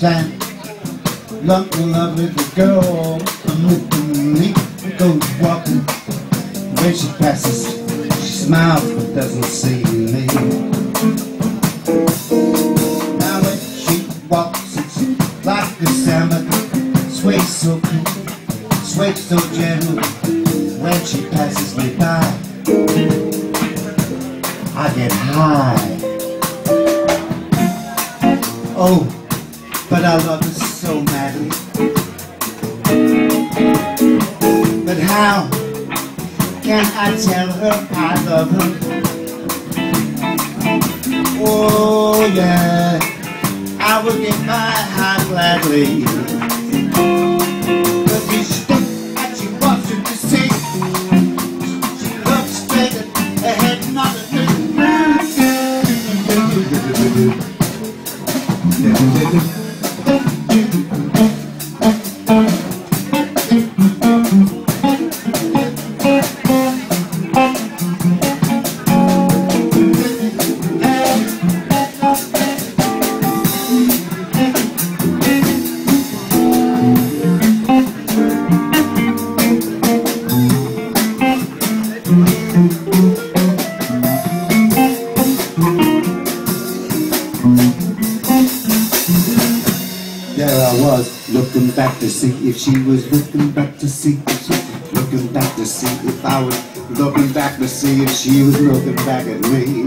time. Lucky love little girl, I'm looking neat, goes walking. When she passes, she smiles but doesn't see me. Now when she walks, it's like a salmon, sway so cool, sway so gentle. When she passes me by, I get high. Oh. But I love her so madly. But how can I tell her I love her? Oh yeah, I would give my heart gladly. But she's stuck and she wants to She looks not was looking back to see if she was looking back to see if she looking back to see if I was looking back to see if she was looking back at me.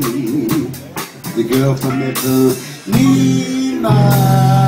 The girl from Little Nemo.